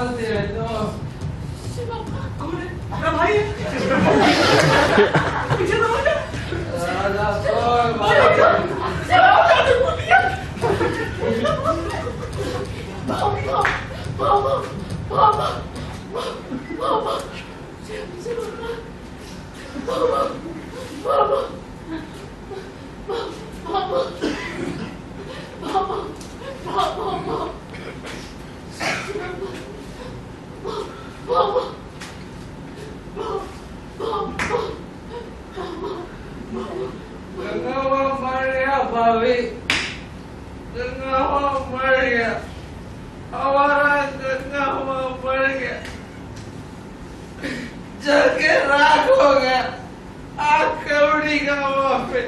बोलती है तो कौन है अपना भाई है पीछे तो हो जा राजा तो भाई गंगा मर गया भाभी गंगा मर गया हमारा गंगा मर गया जल के राख हो गया आग कौड़ी का वहाँ पे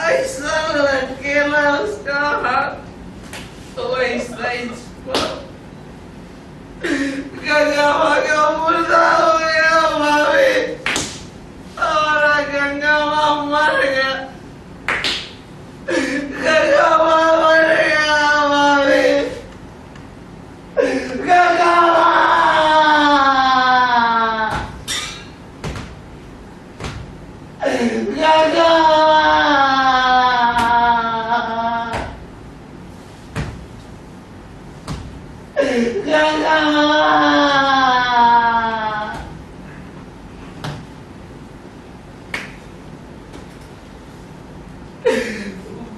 ऐसा लटकेला उसका हाथ तो ऐसा ही छुपा गंगा का मुर्दा हो गया भाभी हमारा गंगा माँ मर गया गंगा माँ मर गया भाभी गंगा माँ गंगा माँ गंगा माँ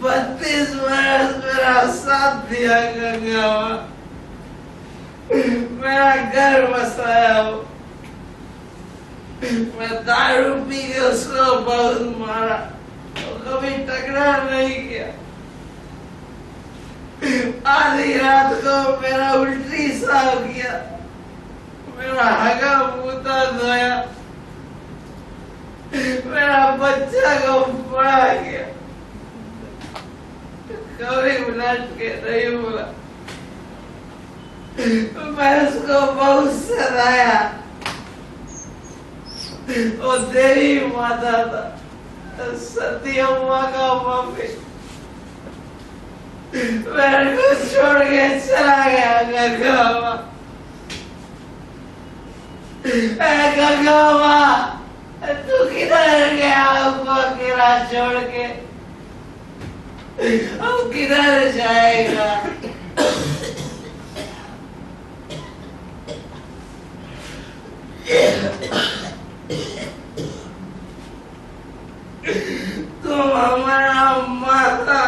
बत्तीस वर्ष मेरा साथ दिया माँ मेरा घर बसाया। हो मैं दारू पी के उसको बहुत मारा। तो कभी टकरा नहीं किया। आधी रात को मेरा उल्टी साफ़ किया। मेरा हगा मुँह धोया मेरा बच्चा को पढ़ा गया। कभी उलट के नहीं बोला मैं उसको बहुत सताया वो देवी माता था सती अम्मा का मम्मी मेरे को छोड़ के चला गया गंगा माँ गंगा माँ तू किधर गया? हमको अकेला छोड़ के। अब किधर जाएगा तुम हमारा माता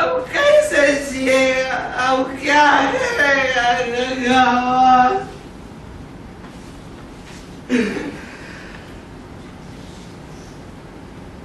अब कैसे जिएगा अब क्या करेगा गंगा माँ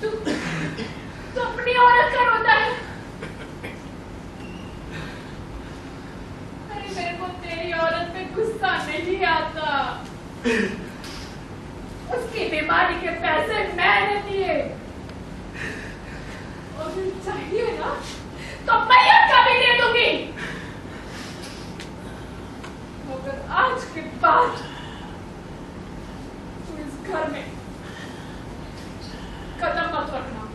तू तू अपनी औरत का है। औरत पे गुस्सा नहीं आता उसकी बीमारी के पैसे मैंने दिए और फिर चाहिए ना तो मैयत का भी दे दूँगी मगर आज के बाद तू इस घर में कदम मत रखना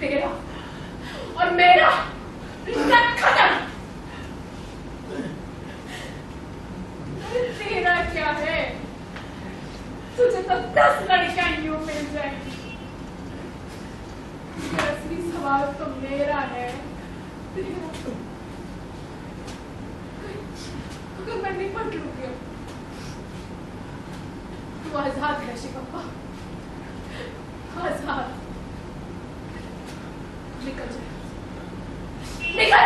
तेरा और मेरा रिश्ता खत्म। तेरा क्या है? तुझे तो दस लड़कियाँ यूँ मिल जाएँगी। असली सवाल तो मेरा है। तेरा अगर मैं निपट लूँगी। अब, तू आज़ाद है शिकप्पा आज़ाद। निकल जाए निकल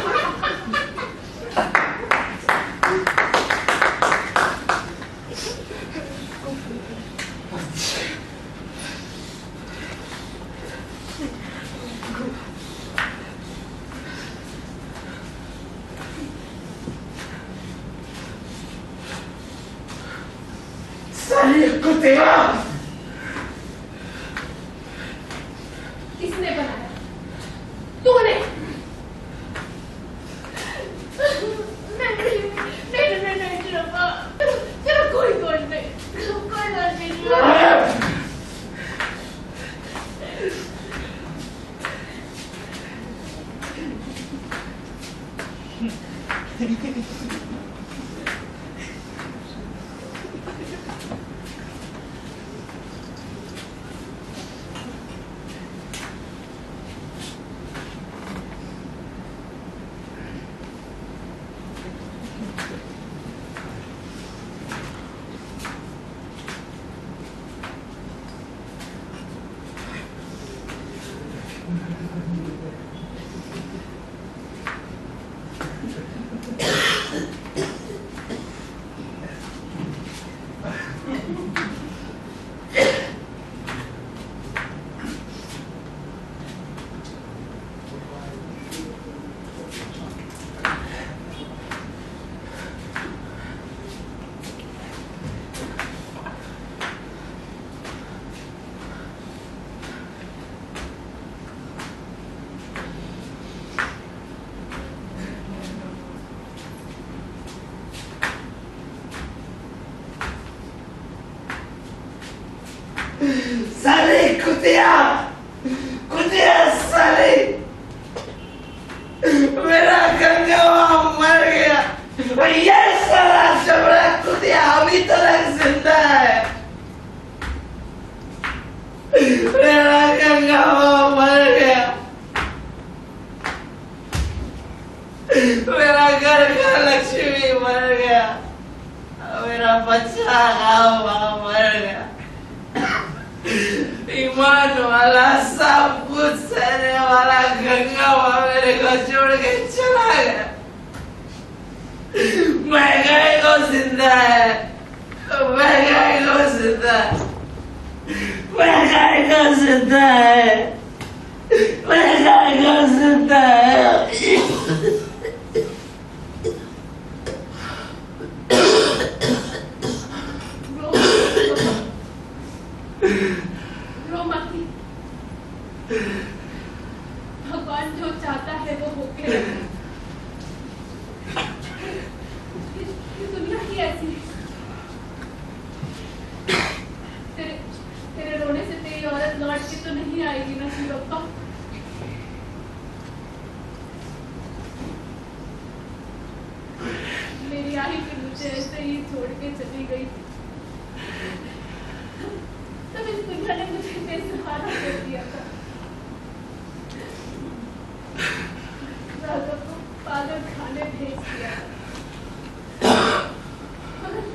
साले कुत्तिया किसने बनाया तूने नहीं नहीं साले कुत्तिया कुत्तिया साले मेरा गंगा मर गया और ये साला चमड़ा कुत्तिया अभी तक ज़िंदा है मेरा गंगा मर गया मेरा घर का लक्ष्मी मर गया मेरा बच्चा गाँव मर गया ईमान वाला सब कुछ सहने वाला गंगा मेरे को छोड़ के चला गया मैं गए को ज़िंदा है मैं गए को ज़िंदा मैं गए को ज़िंदा है मैं गए को ज़िंदा है रो मत भगवान जो चाहता है वो होके रहे। ये- ये दुनिया ही ऐसी है तेरे तेरे रोने से तेरी औरत लौट के तो नहीं आएगी ना शिवप्पा मेरी आई फिर मुझे ऐसे ही छोड़ के चली गई इस दुनिया मुझे बेसहारा कर दिया था राघव को पागल खाने भेज दिया था मगर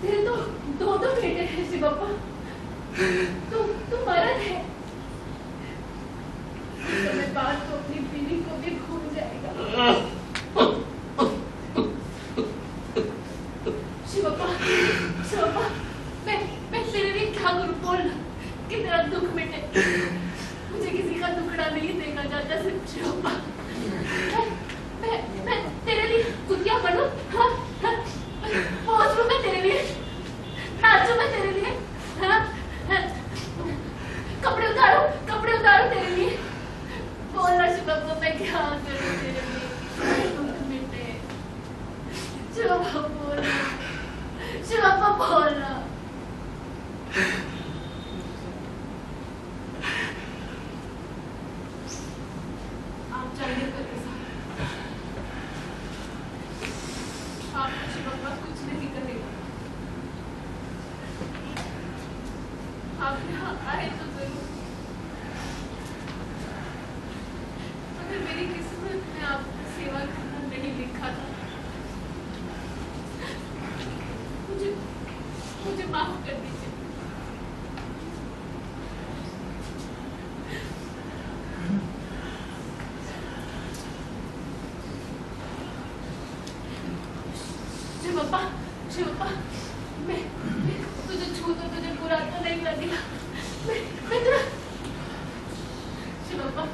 तेरे तो दो दो बेटे हैं शिवप्पा तू तू मरद है समय बाद तो अपनी बीवी को भी भूल जाएगा शिवप्पा शिवप्पा मैं मैं तेरे लिए क्या करूँ बोल कि तेरा दुख मिटे मुझे किसी का टुकड़ा नहीं देखा जाता सिर्फ़ शिवप्पा मैं मैं मैं तेरे लिए कुतिया बनूं हाँ हाँ पहुँच लूँ मैं तेरे लिए नाचूं मैं तेरे लिए हाँ हाँ कपड़े उतारो कपड़े उतारो तेरे लिए बोलना शिवप्पा मैं क्या करूँ तेरे लिए कि तेरा दुख मिटे शिवप्पा बोलना शिवप्पा बोलना आप जाइए करके साहब आपको शिवप्पा कुछ नहीं करेगा आप यहाँ आए तो ज़रूर मगर मेरी किस्मत में आपको सेवा करना नहीं लिखा था मुझे मुझे माफ़ कर दीजिए शिवप्पा शिवप्पा मैं मैं तुझे छू तो तुझे बुरा तो नहीं लगेगा मैं मैं तेरा शिवप्पा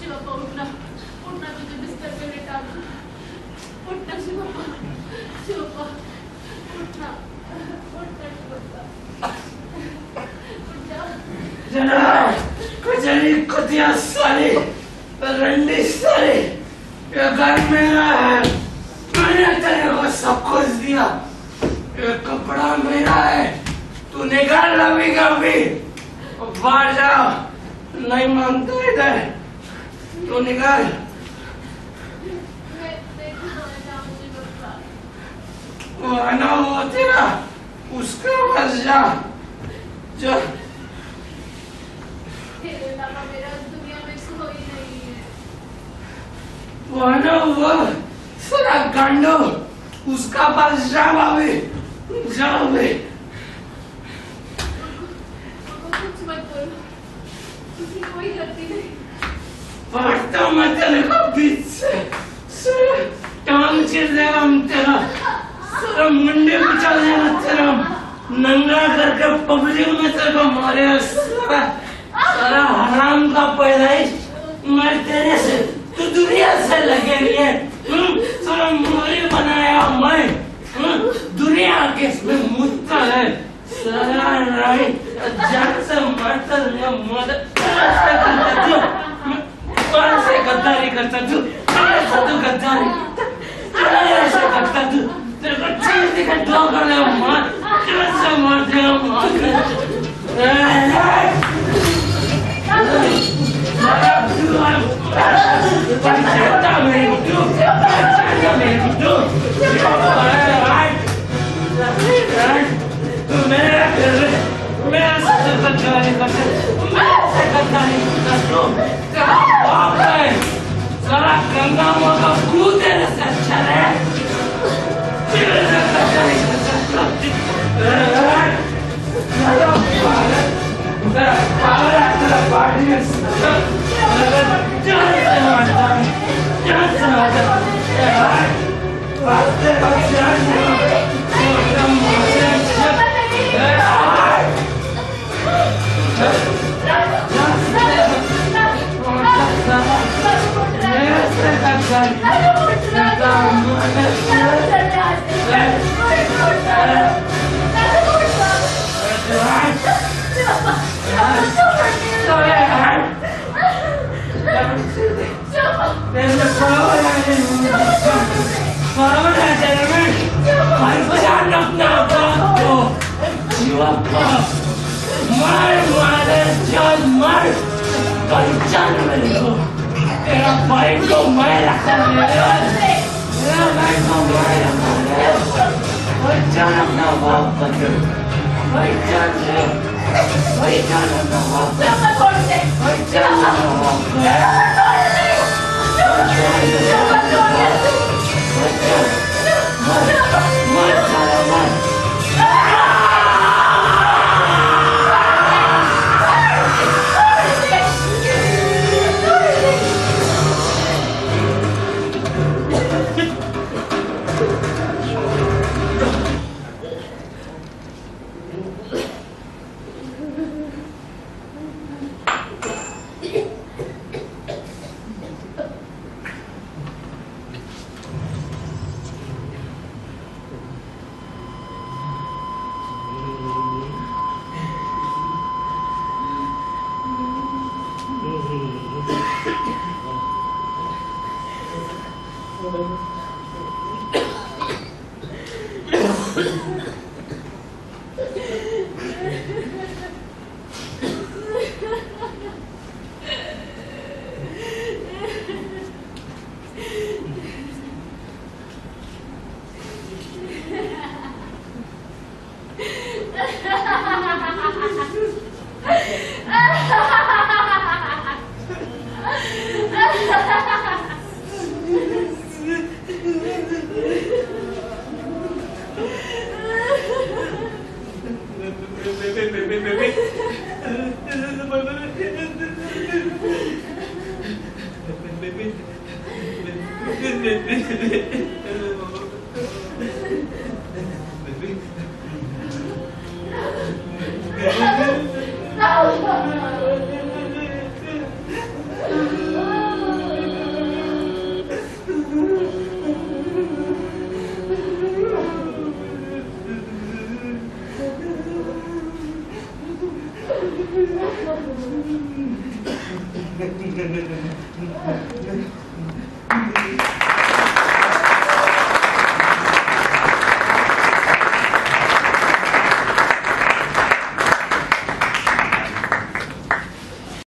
शिवप्पा उठना उठना तुझे बिस्तर पे लेटा दूँ उठना शिवप्पा शिवप्पा उठना उठना शिवप्पा उठ जा जनाब कुतिया सारी रंडी सारी। ये घर मेरा है। मैंने तेरे को सब कुछ दिया। ये कपड़ा मेरा है। तू निकाल अभी कभी। बाहर जाओ नहीं मानता इधर। तू निकाल। आना वो तेरा। उसका बस जा। जा तेरे अलावा मेरा दुनिया में कोई नहीं है गांडो, उसका पास जा भाभी जाओ भाई उनको मत बोलो किसी कोई गलती नहीं पढ़ता बीच से टांग चिर देगा तेरा तेरा। नंगा करके पब्लिक में तेरे को मारेगा सारा सारा हराम का पैदाइश मैं तेरे से तू दुनिया से लगे नहीं है हम्म, सारा मोरी बनाया मैं हम्म, दुनिया के इसमें मुद्दा है सारा राई जान से मरता मैं मदद से करता तू कौन से गद्दारी करता तू कौन से तू गद्दारी कौन से करता तू तेरे को चीज़ दिखा दो कर ले मार कौन से मार दे मार सारा गंगा माँ का दूध देने से अच्छा है तेरा conchano me dijo, pero fue como era, Wait, John, I'm not motherfucker. Wait, John, Wait, John, I'm not motherfucker. Wait, John, I'm not motherfucker. Wait, John, Amen.